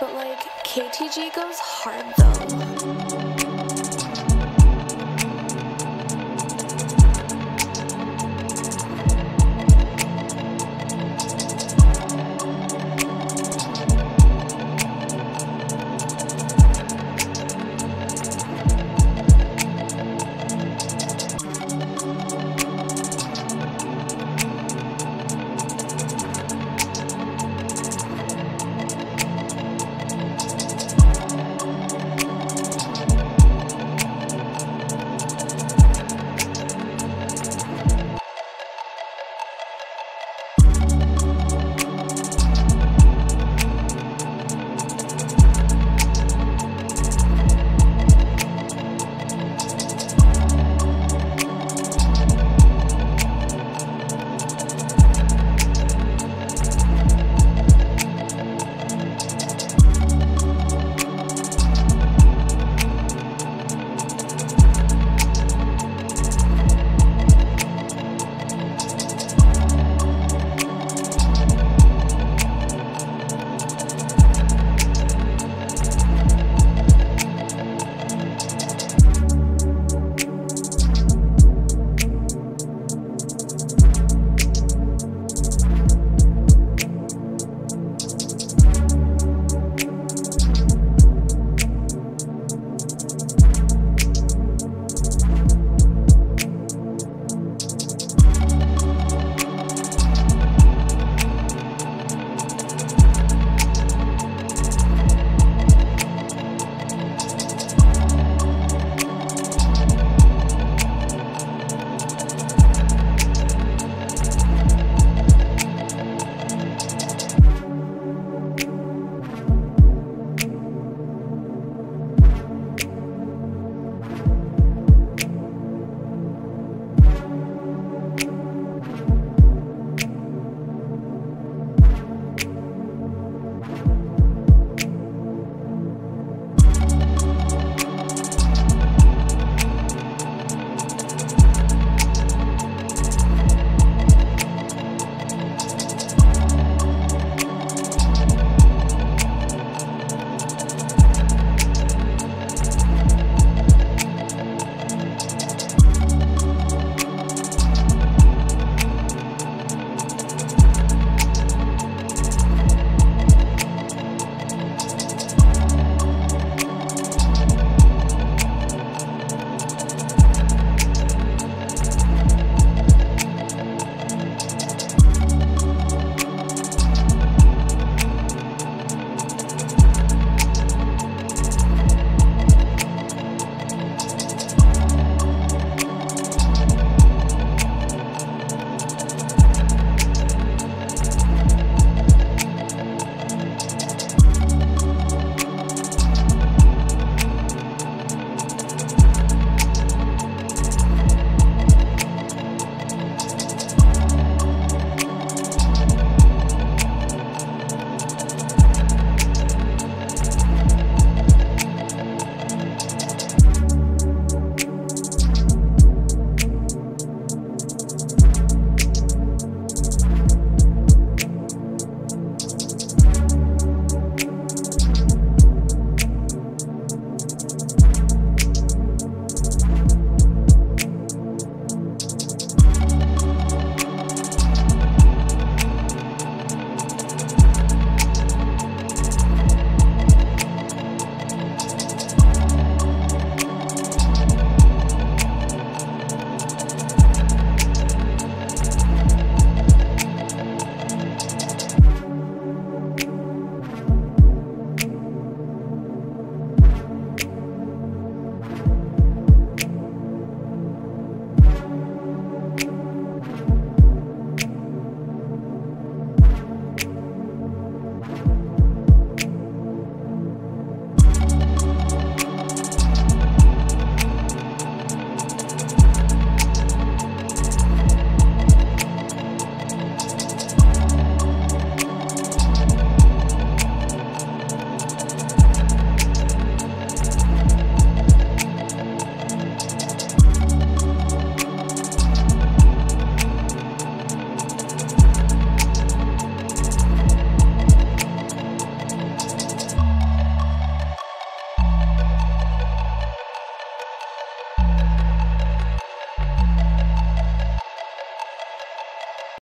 But like KTG goes hard though.